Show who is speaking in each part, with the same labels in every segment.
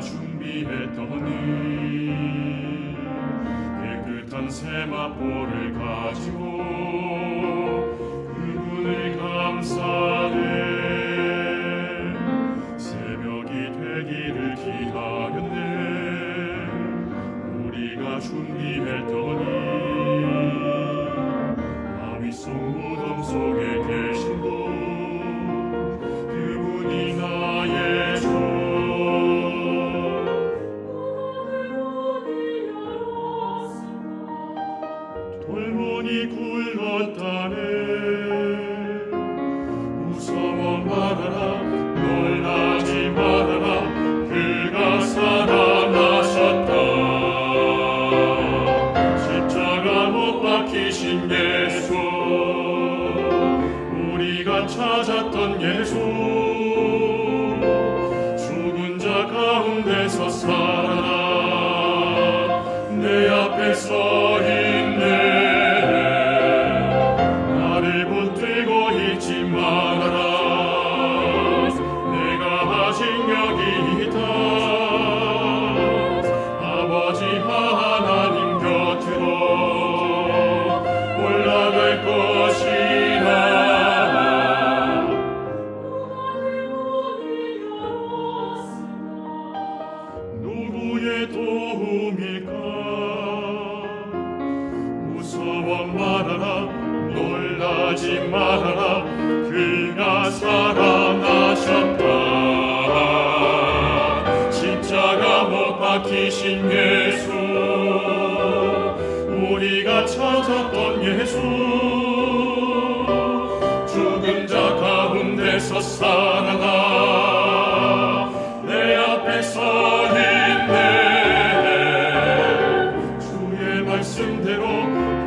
Speaker 1: 준비했더니 깨끗한 세마포를 가지고 그분을 감사해 새벽이 되기를 기다렸네. 우리가 준비했더니 돌문이 굴렀다네. 무서워 말아라 놀라지 말아라 그가 살아나셨다. 십자가 못 박히신 예수 우리가 찾았던 예수 도움일까? 무서워 말아라 놀라지 말아라 그가 살아나셨다. 십자가 못 박히신 예수 우리가 찾았던 예수 말씀대로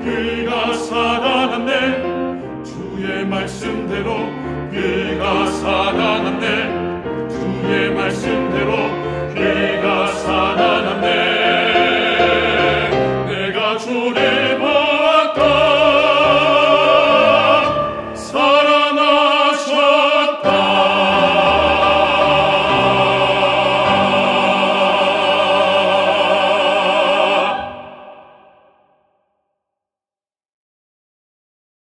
Speaker 1: 그가 살아났네. 주의 말씀대로 그가 살아났네